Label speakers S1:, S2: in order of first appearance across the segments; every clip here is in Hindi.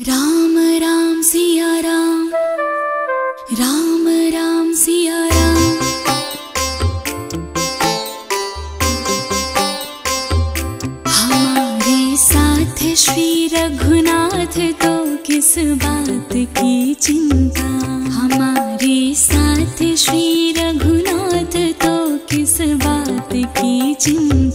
S1: राम राम सिया राम। राम राम सिया राम। हमारे साथ श्री रघुनाथ तो किस बात की चिंता? हमारे साथ श्री रघुनाथ तो किस बात की चिंता?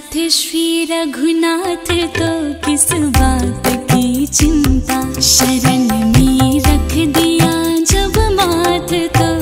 S1: साथ श्री रघुनाथ तो किस बात की चिंता? शरण में रख दिया जब माथ तो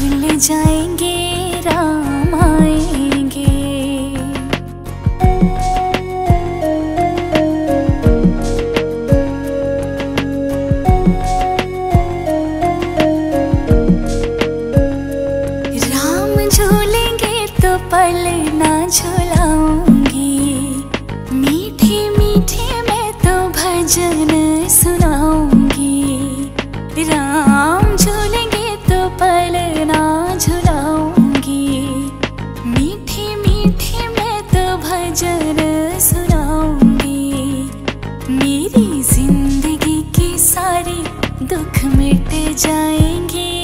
S1: खुल जाएँगे राह दुख मिट जाएँगे।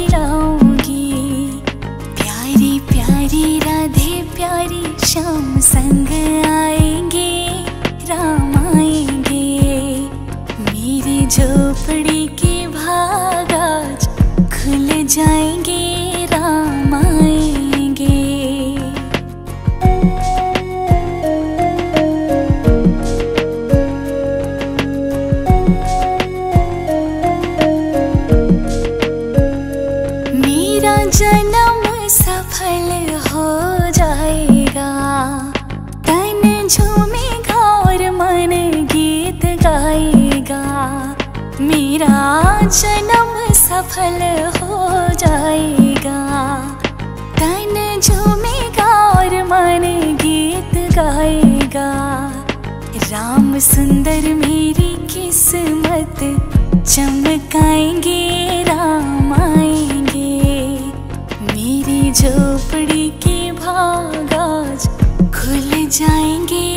S1: खिलाऊँगी। प्यारी प्यारी, राधे, प्यारी शाम संग आएँगे, राम आएँगे। मेरी झोपड़ी के भाग आज खुल जाए। जन्म सफल हो जाएगा। तन झूमेगा और मन गीत गाएगा। राम सुंदर मेरी किस्मत, चमकाएँगे, राम आएँगे। मेरी झोपड़ी के भागाज खुल जाएँगे।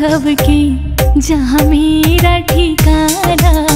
S1: कब की जहाँ मेरा ठिकाना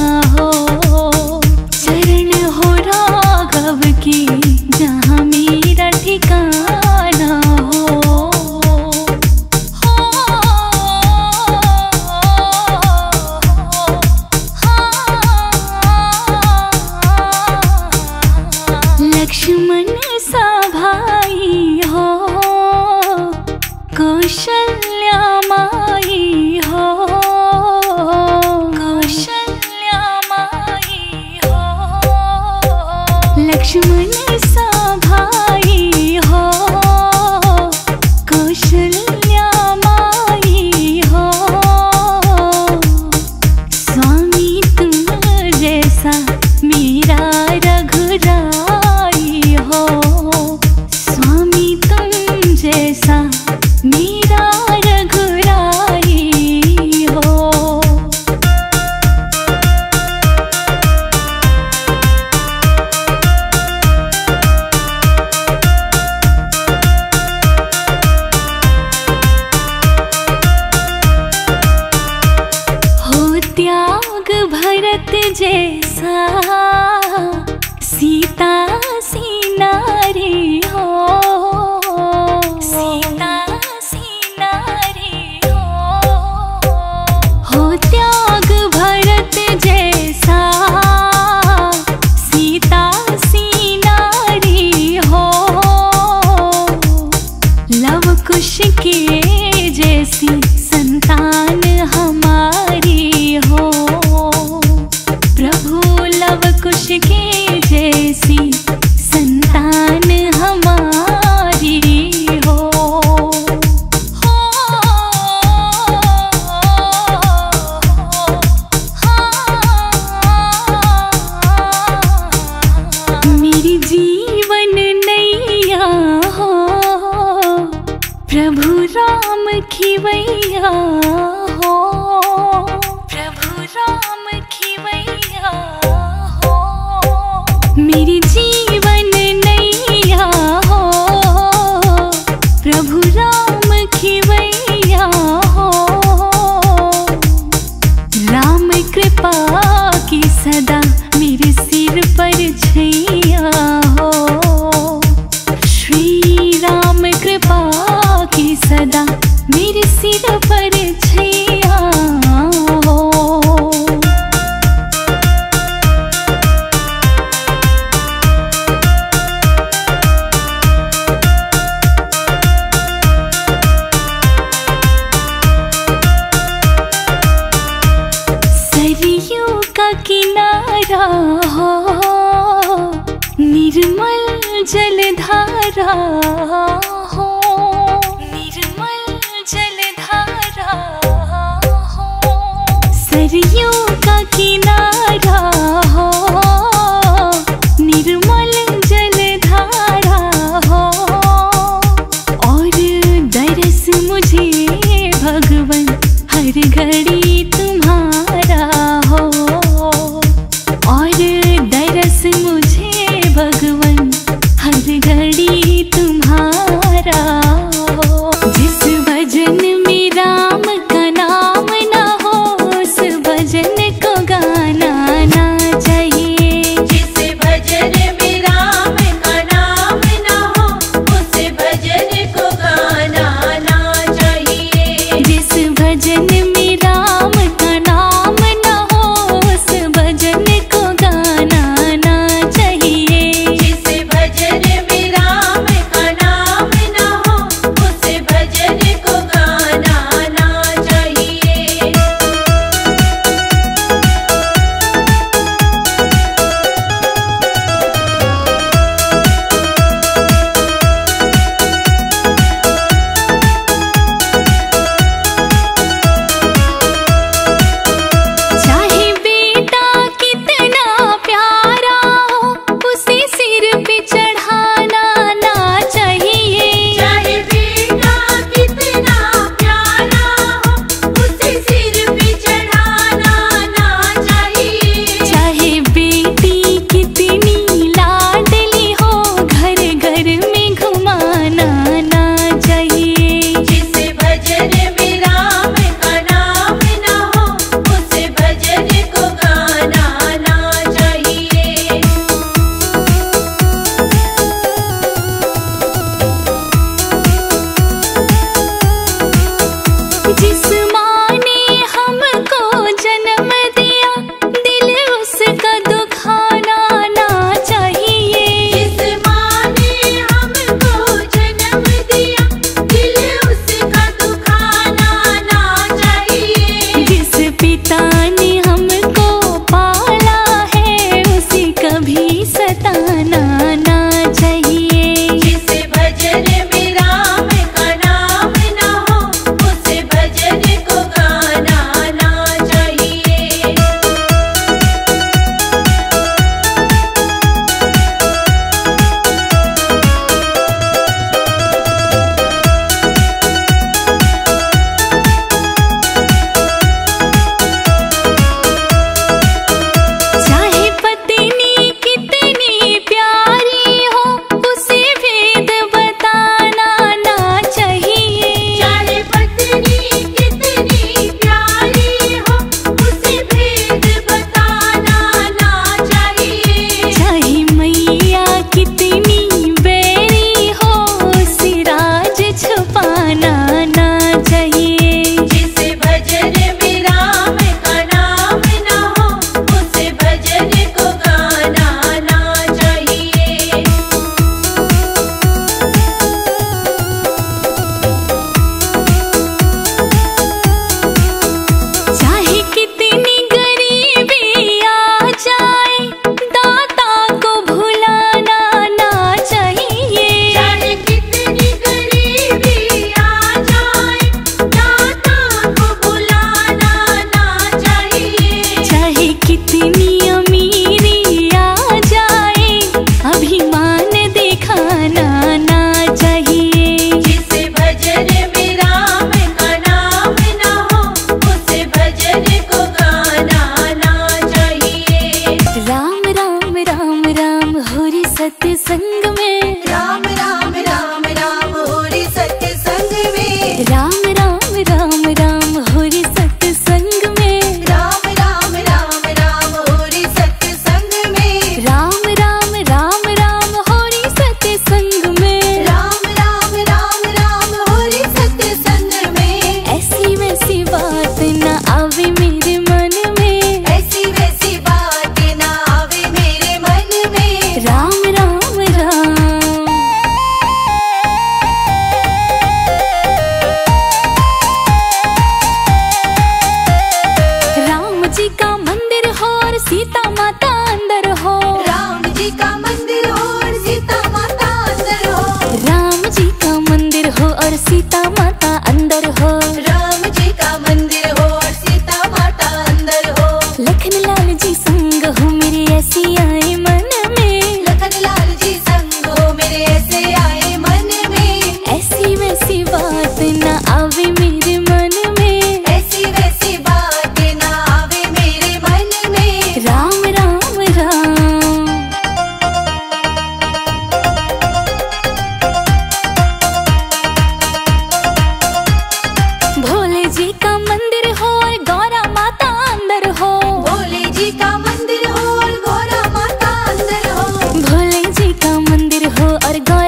S2: gotta go.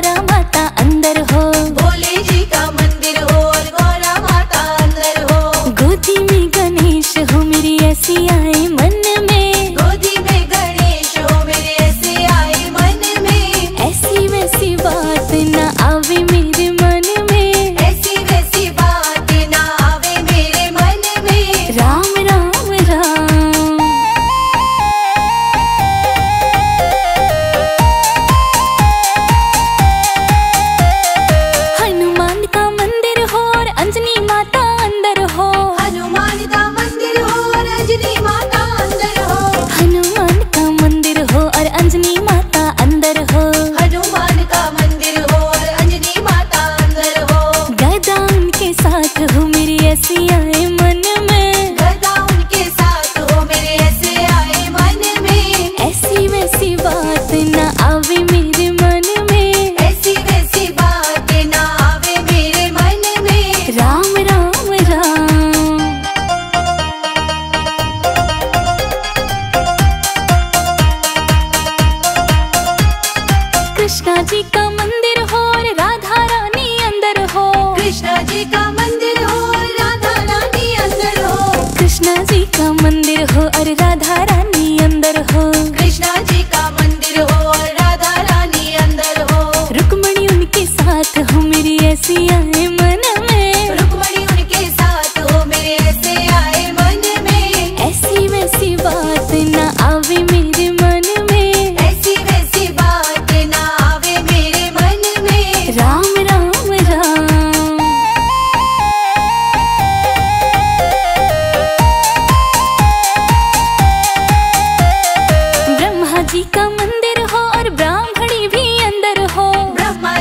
S2: और
S1: राधा रानी अंदर हो।
S2: कृष्णा जी का मंदिर हो और राधा रानी अंदर हो।
S1: रुकमणी उनके साथ हो मेरी ऐसी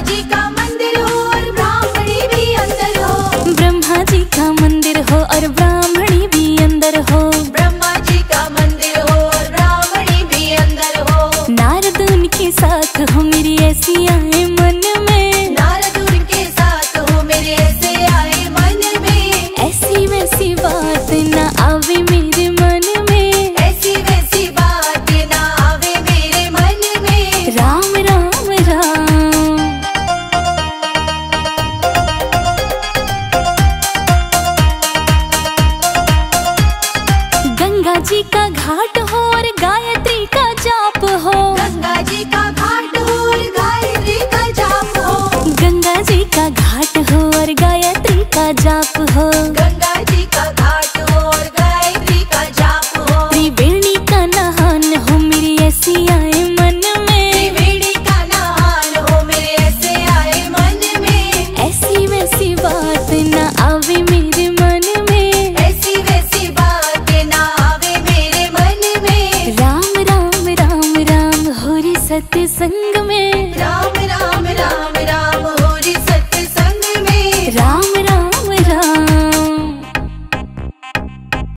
S1: chica.